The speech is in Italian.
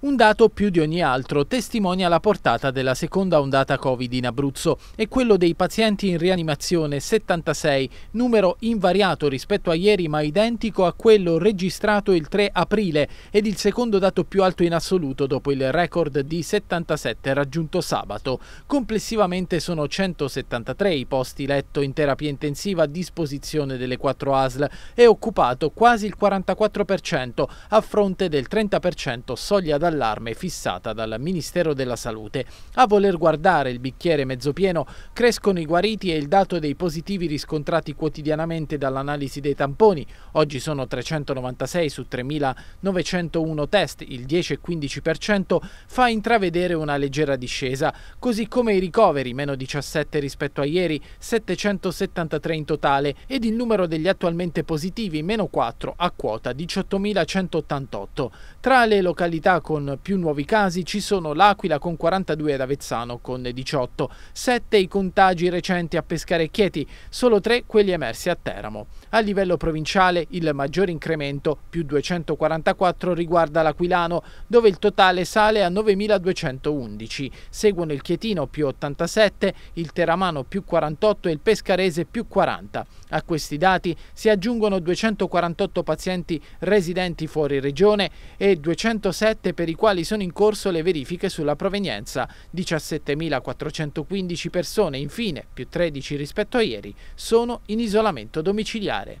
Un dato più di ogni altro testimonia la portata della seconda ondata Covid in Abruzzo e quello dei pazienti in rianimazione 76, numero invariato rispetto a ieri ma identico a quello registrato il 3 aprile ed il secondo dato più alto in assoluto dopo il record di 77 raggiunto sabato. Complessivamente sono 173 i posti letto in terapia intensiva a disposizione delle quattro ASL e occupato quasi il 44% a fronte del 30% soglia da d'allarme fissata dal Ministero della Salute. A voler guardare il bicchiere mezzo pieno crescono i guariti e il dato dei positivi riscontrati quotidianamente dall'analisi dei tamponi. Oggi sono 396 su 3.901 test, il 10,15% fa intravedere una leggera discesa, così come i ricoveri, meno 17 rispetto a ieri, 773 in totale, ed il numero degli attualmente positivi, meno 4 a quota 18.188. Tra le località con con più nuovi casi ci sono l'Aquila con 42 ed Avezzano con 18, 7 i contagi recenti a Pescara e Chieti, solo 3 quelli emersi a Teramo. A livello provinciale il maggior incremento, più 244, riguarda l'Aquilano, dove il totale sale a 9.211. Seguono il Chietino più 87, il Teramano più 48 e il Pescarese più 40. A questi dati si aggiungono 248 pazienti residenti fuori regione e 207 per i quali sono in corso le verifiche sulla provenienza. 17.415 persone, infine, più 13 rispetto a ieri, sono in isolamento domiciliare.